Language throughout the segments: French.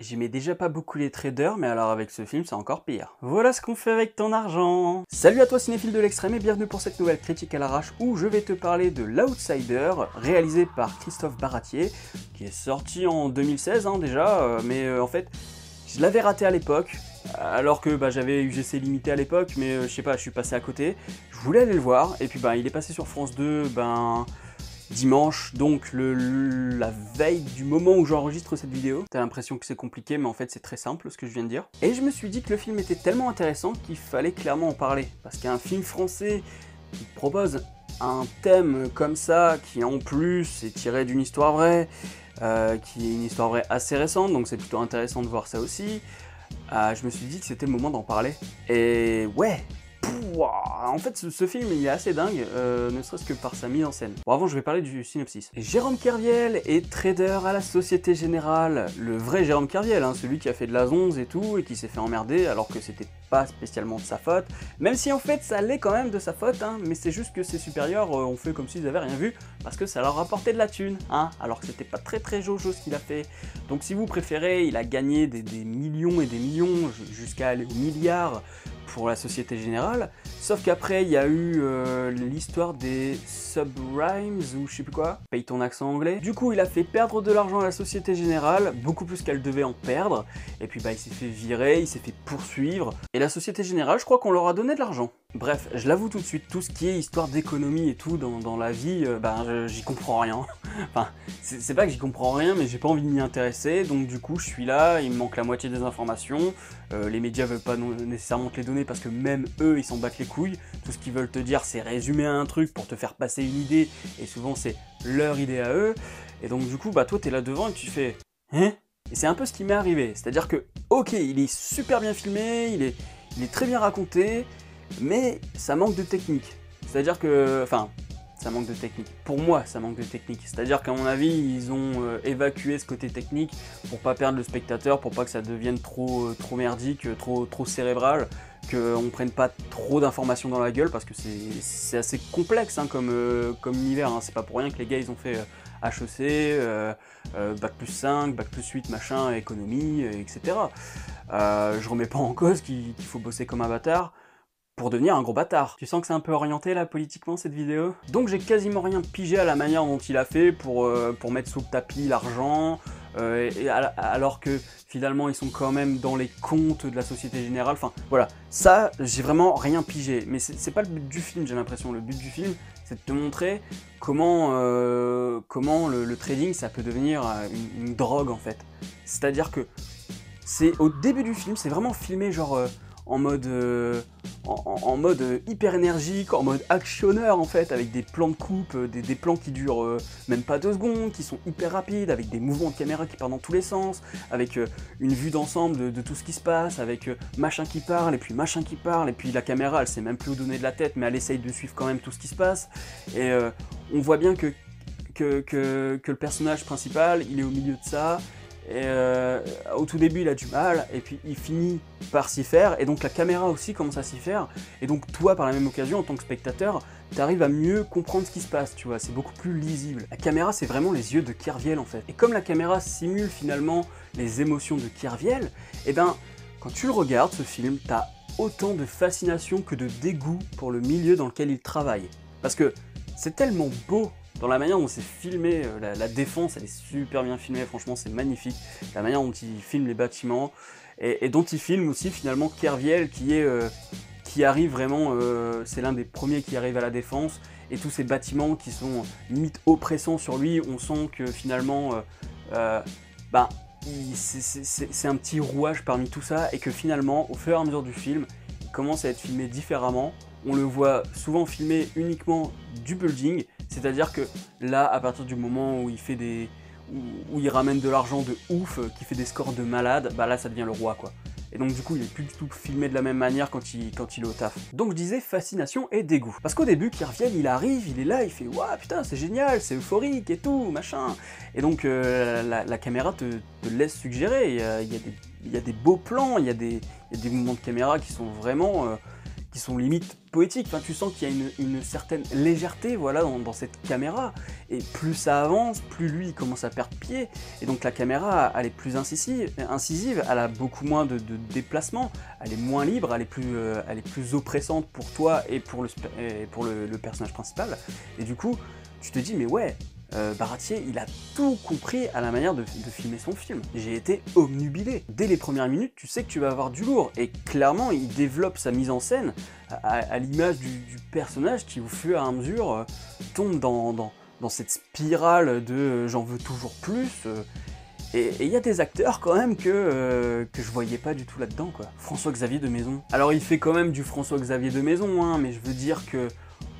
J'aimais déjà pas beaucoup les traders, mais alors avec ce film c'est encore pire. Voilà ce qu'on fait avec ton argent Salut à toi cinéphile de l'extrême et bienvenue pour cette nouvelle critique à l'arrache où je vais te parler de L'Outsider, réalisé par Christophe Baratier, qui est sorti en 2016 hein, déjà, euh, mais euh, en fait je l'avais raté à l'époque, alors que bah, j'avais UGC limité à l'époque, mais euh, je sais pas, je suis passé à côté. Je voulais aller le voir, et puis bah, il est passé sur France 2, ben dimanche, donc le, la veille du moment où j'enregistre cette vidéo. T'as l'impression que c'est compliqué, mais en fait c'est très simple ce que je viens de dire. Et je me suis dit que le film était tellement intéressant qu'il fallait clairement en parler. Parce qu'un film français qui propose un thème comme ça, qui en plus est tiré d'une histoire vraie, euh, qui est une histoire vraie assez récente, donc c'est plutôt intéressant de voir ça aussi. Euh, je me suis dit que c'était le moment d'en parler. Et ouais, en fait, ce, film, il est assez dingue, euh, ne serait-ce que par sa mise en scène. Bon, avant, je vais parler du synopsis. Jérôme Kerviel est trader à la Société Générale. Le vrai Jérôme Kerviel, hein, celui qui a fait de la zonze et tout, et qui s'est fait emmerder alors que c'était pas spécialement de sa faute. Même si en fait, ça l'est quand même de sa faute, hein, mais c'est juste que ses supérieurs euh, ont fait comme s'ils avaient rien vu, parce que ça leur rapportait de la thune, hein, alors que c'était pas très très jojo ce qu'il a fait. Donc si vous préférez, il a gagné des, des millions et des millions, jusqu'à aller aux milliards pour la Société Générale, sauf qu'après il y a eu euh, l'histoire des subrhymes ou je sais plus quoi, paye ton accent anglais. Du coup il a fait perdre de l'argent à la Société Générale, beaucoup plus qu'elle devait en perdre, et puis bah il s'est fait virer, il s'est fait poursuivre, et la Société Générale je crois qu'on leur a donné de l'argent. Bref, je l'avoue tout de suite, tout ce qui est histoire d'économie et tout dans, la vie, euh, bah j'y comprends rien. Enfin, c'est pas que j'y comprends rien, mais j'ai pas envie de m'y intéresser, donc du coup je suis là, il me manque la moitié des informations, euh, les médias veulent pas nécessairement te les donner parce que même eux ils s'en battent les couilles, tout ce qu'ils veulent te dire c'est résumer un truc pour te faire passer une idée, et souvent c'est leur idée à eux, et donc du coup bah toi t'es là devant et tu fais hein? Et c'est un peu ce qui m'est arrivé, c'est-à-dire que ok il est super bien filmé, il est, il est très bien raconté, mais ça manque de technique. C'est-à-dire que, enfin, ça manque de technique. Pour moi, ça manque de technique. C'est-à-dire qu'à mon avis, ils ont euh, évacué ce côté technique pour pas perdre le spectateur, pour pas que ça devienne trop, euh, trop merdique, euh, trop, trop cérébral, qu'on prenne pas trop d'informations dans la gueule, parce que c'est assez complexe hein, comme, comme univers. Hein. C'est pas pour rien que les gars, ils ont fait HEC, Bac plus 5, Bac plus 8, machin, économie, etc. je remets pas en cause qu'il faut bosser comme un bâtard pour devenir un gros bâtard. Tu sens que c'est un peu orienté là politiquement cette vidéo? Donc j'ai quasiment rien pigé à la manière dont il a fait pour, euh, pour mettre sous le tapis l'argent, euh, alors que finalement ils sont quand même dans les comptes de la Société Générale. Enfin voilà, ça j'ai vraiment rien pigé. Mais c'est pas le but du film j'ai l'impression. Le but du film c'est de te montrer comment, euh, comment le, trading ça peut devenir une, drogue en fait. C'est-à-dire que c'est au début du film, c'est vraiment filmé genre en mode, euh, en, mode hyper énergique, en mode actionneur en fait, avec des plans de coupe, euh, des, plans qui durent euh, même pas deux secondes, qui sont hyper rapides, avec des mouvements de caméra qui partent dans tous les sens, avec une vue d'ensemble de, tout ce qui se passe, avec machin qui parle, et puis machin qui parle, et puis la caméra elle sait même plus où donner de la tête, mais elle essaye de suivre quand même tout ce qui se passe, et on voit bien que, que, que, le personnage principal, il est au milieu de ça, et euh, au tout début, il a du mal, et puis il finit par s'y faire, et donc la caméra aussi commence à s'y faire, et donc toi, par la même occasion, en tant que spectateur, t'arrives à mieux comprendre ce qui se passe, tu vois, c'est beaucoup plus lisible. La caméra, c'est vraiment les yeux de Kerviel, en fait. Et comme la caméra simule finalement les émotions de Kerviel, et eh ben, quand tu le regardes, ce film, t'as autant de fascination que de dégoût pour le milieu dans lequel il travaille. Parce que c'est tellement beau dans la manière dont c'est filmé, euh, la, défense, elle est super bien filmée, franchement, c'est magnifique. La manière dont il filme les bâtiments, et, dont il filme aussi finalement Kerviel, qui est... Euh, qui arrive vraiment, euh, c'est l'un des premiers qui arrive à la défense, et tous ces bâtiments qui sont limite oppressants sur lui, on sent que finalement, bah, c'est un petit rouage parmi tout ça, et que finalement, au fur et à mesure du film, il commence à être filmé différemment. On le voit souvent filmé uniquement du building, c'est-à-dire que là, à partir du moment où il fait des. où, il ramène de l'argent de ouf, qui fait des scores de malade, bah là ça devient le roi quoi. Et donc du coup il est plus du tout filmé de la même manière quand il, quand il est au taf. Donc je disais fascination et dégoût. Parce qu'au début Kirviel il arrive, il est là, il fait Waouh putain c'est génial, c'est euphorique et tout, machin. Et donc euh, la, caméra te, laisse suggérer, il y, a, des, beaux plans, il y, a des, mouvements de caméra qui sont vraiment... Euh, qui sont limite poétiques. Enfin, tu sens qu'il y a une, certaine légèreté voilà, dans, cette caméra. Et plus ça avance, plus lui commence à perdre pied. Et donc la caméra, elle est plus incisive, incisive elle a beaucoup moins de, déplacement, elle est moins libre, elle est, plus, euh, elle est plus oppressante pour toi et pour, le, pour le personnage principal. Et du coup, tu te dis, mais ouais, euh, Baratier, il a tout compris à la manière de, filmer son film. J'ai été omnubilé. Dès les premières minutes, tu sais que tu vas avoir du lourd. Et clairement, il développe sa mise en scène à, l'image du, personnage qui, au fur et à mesure, euh, tombe dans, dans, cette spirale de euh, j'en veux toujours plus. et il y a des acteurs quand même que, que je voyais pas du tout là-dedans, quoi. François-Xavier de Maison. Alors il fait quand même du François-Xavier de Maison, hein, mais je veux dire que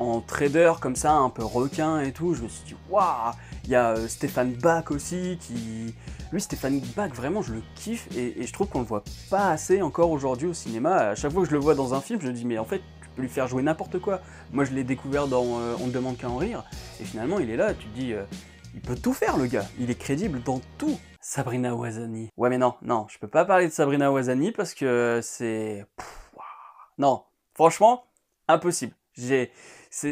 en trader comme ça, un peu requin et tout, je me suis dit, waouh Il y a euh, Stéphane Bach aussi, qui... Lui, Stéphane Bach, vraiment, je le kiffe, et, je trouve qu'on le voit pas assez encore aujourd'hui au cinéma. À chaque fois que je le vois dans un film, je me dis, mais en fait, tu peux lui faire jouer n'importe quoi. Moi, je l'ai découvert dans euh, On ne demande qu'à en rire, et finalement, il est là, tu te dis... Euh, il peut tout faire le gars, il est crédible dans tout. Sabrina Wazani. Ouais mais non, non, je peux pas parler de Sabrina Wazani parce que c'est... Non, franchement, impossible. J'ai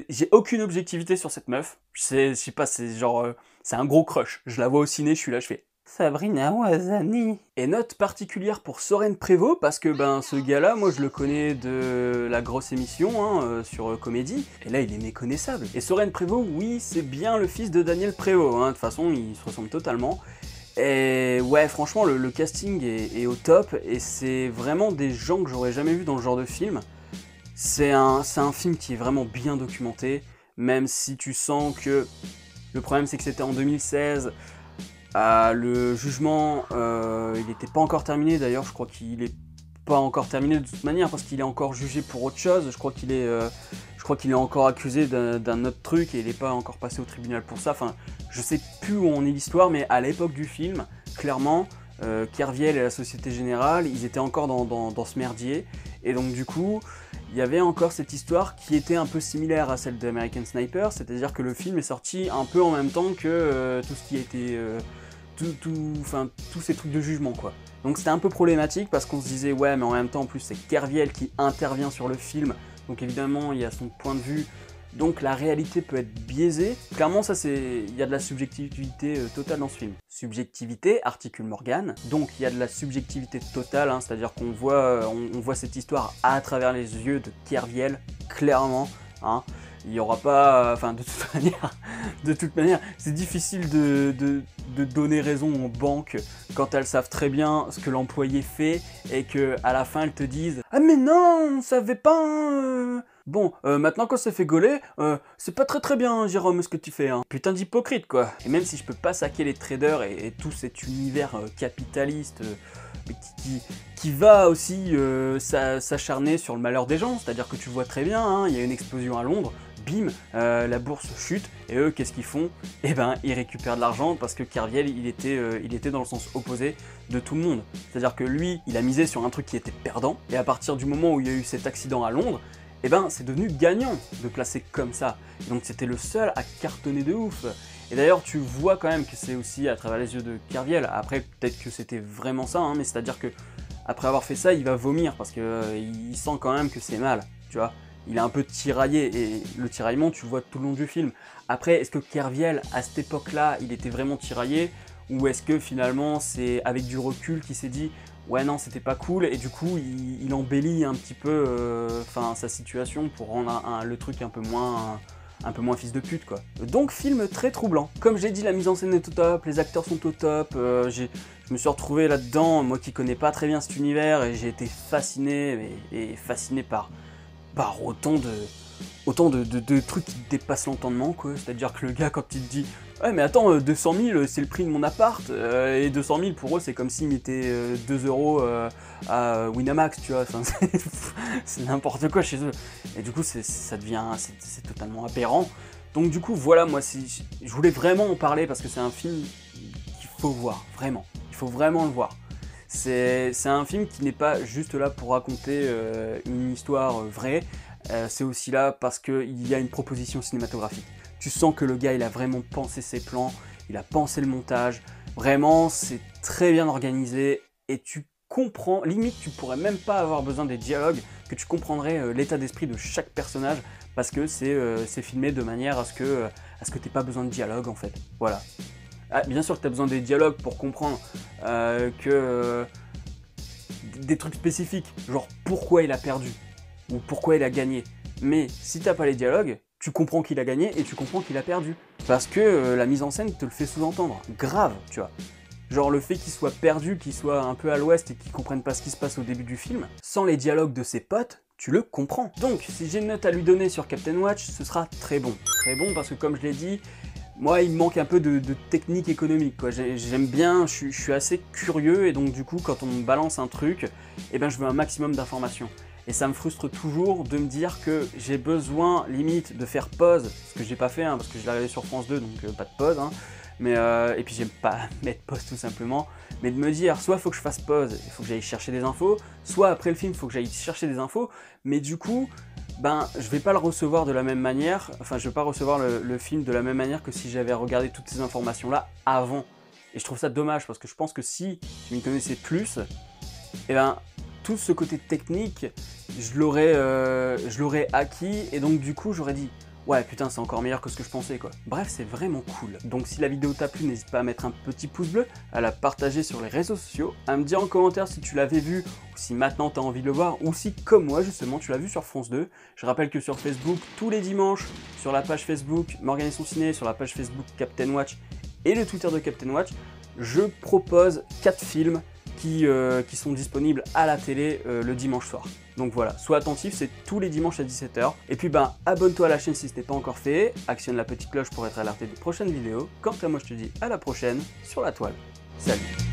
j'ai aucune objectivité sur cette meuf. Je sais pas, c'est genre, euh, c'est un gros crush. Je la vois au ciné, je suis là, je fais Sabrina Wazani. Et note particulière pour Soren Prévost, parce que ben ce gars-là, moi je le connais de la grosse émission hein, euh, sur euh, Comédie, et là il est méconnaissable. Et Soren Prévost, oui, c'est bien le fils de Daniel Prévost, hein. de toute façon il se ressemble totalement. Et ouais, franchement, le, casting est, est, au top, et c'est vraiment des gens que j'aurais jamais vu dans le genre de film. C'est un, film qui est vraiment bien documenté, même si tu sens que le problème c'est que c'était en 2016. Euh, le jugement, euh, il n'était pas encore terminé. D'ailleurs, je crois qu'il est pas encore terminé de toute manière parce qu'il est encore jugé pour autre chose. Je crois qu'il est, euh, encore accusé d'un autre truc et il n'est pas encore passé au tribunal pour ça. Enfin, je sais plus où en est l'histoire, mais à l'époque du film, clairement, Kerviel et la Société Générale, ils étaient encore dans ce merdier. Et donc du coup, il y avait encore cette histoire qui était un peu similaire à celle d'American Sniper, c'est-à-dire que le film est sorti un peu en même temps que euh, tout ce qui a été... Euh, tout, enfin, tous ces trucs de jugement, quoi. Donc c'était un peu problématique parce qu'on se disait, ouais, mais en même temps, en plus, c'est Kerviel qui intervient sur le film, donc évidemment, il y a son point de vue donc la réalité peut être biaisée. Clairement, ça c'est, il y a de la subjectivité euh, totale dans ce film. Subjectivité, articule Morgan. Donc il y a de la subjectivité totale, hein, c'est-à-dire qu'on voit, euh, on, voit cette histoire à travers les yeux de Kerviel, clairement. Hein. Il n'y aura pas, enfin de toute manière, de toute manière, c'est difficile de, donner raison aux banques quand elles savent très bien ce que l'employé fait et que à la fin elles te disent ah mais non, on savait pas. Hein, Bon, euh, maintenant qu'on s'est fait gauler, euh, c'est pas très très bien, Jérôme, ce que tu fais, hein. Putain d'hypocrite, quoi. Et même si je peux pas saquer les traders et, tout cet univers euh, capitaliste qui, va aussi s'acharner sur le malheur des gens, c'est-à-dire que tu vois très bien, hein, il y a une explosion à Londres, bim, la bourse chute, et eux, qu'est-ce qu'ils font? Eh ben, ils récupèrent de l'argent parce que Kerviel, était, il était dans le sens opposé de tout le monde. C'est-à-dire que lui, il a misé sur un truc qui était perdant, et à partir du moment où il y a eu cet accident à Londres, eh ben c'est devenu gagnant de placer comme ça. Donc c'était le seul à cartonner de ouf. Et d'ailleurs, tu vois quand même que c'est aussi à travers les yeux de Kerviel. Après, peut-être que c'était vraiment ça, hein, mais c'est-à-dire que après avoir fait ça, il va vomir parce que euh, sent quand même que c'est mal, tu vois. Il est un peu tiraillé et le tiraillement, tu vois tout le long du film. Après, est-ce que Kerviel, à cette époque-là, il était vraiment tiraillé? Ou est-ce que finalement c'est avec du recul qu'il s'est dit ouais non c'était pas cool et du coup il, embellit un petit peu euh, sa situation pour rendre le truc un peu moins un peu moins fils de pute quoi. Donc film très troublant. Comme j'ai dit la mise en scène est au top, les acteurs sont au top, euh, je me suis retrouvé là-dedans, moi qui connais pas très bien cet univers et j'ai été fasciné et, fasciné par, par autant de autant de, trucs qui dépassent l'entendement quoi. C'est-à-dire que le gars quand il te dit Ouais, mais attends, 200 euh, 000, c'est le prix de mon appart, euh, et 200 000 pour eux, c'est comme s'ils mettaient 2 euh, euros à Winamax, tu vois. c'est n'importe quoi chez eux. Et du coup, ça devient, c'est totalement aberrant. Donc du coup, voilà, moi, je voulais vraiment en parler parce que c'est un film qu'il faut voir, vraiment. Il faut vraiment le voir. C'est un film qui n'est pas juste là pour raconter une histoire vraie, c'est aussi là parce qu'il y a une proposition cinématographique. Tu sens que le gars, il a vraiment pensé ses plans, il a pensé le montage. Vraiment, c'est très bien organisé et tu comprends, limite tu pourrais même pas avoir besoin des dialogues, que tu comprendrais euh, l'état d'esprit de chaque personnage, parce que c'est euh, filmé de manière à ce que, euh, que t'aies pas besoin de dialogue en fait. Voilà. Ah, bien sûr que tu as besoin des dialogues pour comprendre que des trucs spécifiques, genre pourquoi il a perdu ou pourquoi il a gagné. Mais si t'as pas les dialogues, tu comprends qu'il a gagné et tu comprends qu'il a perdu. Parce que la mise en scène te le fait sous-entendre. Grave, tu vois. Genre le fait qu'il soit perdu, qu'il soit un peu à l'ouest et qu'il comprenne pas ce qui se passe au début du film, sans les dialogues de ses potes, tu le comprends. Donc, si j'ai une note à lui donner sur Captain Watch, ce sera très bon. Très bon parce que comme je l'ai dit, moi il manque un peu de, technique économique. J'aime bien, je, suis assez curieux et donc du coup quand on me balance un truc, eh ben, je veux un maximum d'informations. Et ça me frustre toujours de me dire que j'ai besoin limite de faire pause, ce que j'ai pas fait hein, parce que je l'ai regardé sur France 2 donc euh, pas de pause. Hein. Mais euh, et puis j'aime pas mettre pause tout simplement, mais de me dire soit faut que je fasse pause, il faut que j'aille chercher des infos, soit après le film il faut que j'aille chercher des infos, mais du coup ben je vais pas le recevoir de la même manière, enfin je vais pas recevoir le, film de la même manière que si j'avais regardé toutes ces informations là avant. Et je trouve ça dommage parce que je pense que si je m'y connaissais plus, eh ben tout ce côté technique, je l'aurais euh, acquis et donc du coup j'aurais dit Ouais, putain, c'est encore meilleur que ce que je pensais, quoi. Bref, c'est vraiment cool. Donc si la vidéo t'a plu, n'hésite pas à mettre un petit pouce bleu, à la partager sur les réseaux sociaux, à me dire en commentaire si tu l'avais vu, ou si maintenant t'as envie de le voir, ou si, comme moi, justement, tu l'as vu sur France 2. Je rappelle que sur Facebook, tous les dimanches, sur la page Facebook Morgan son ciné, sur la page Facebook Captain Watch et le Twitter de Captain Watch, je propose 4 films euh, qui, sont disponibles à la télé euh, le dimanche soir. Donc voilà, sois attentif, c'est tous les dimanches à 17h. Et puis ben, abonne-toi à la chaîne si ce n'est pas encore fait, actionne la petite cloche pour être alerté des prochaines vidéos. Quant à moi, je te dis à la prochaine sur la toile. Salut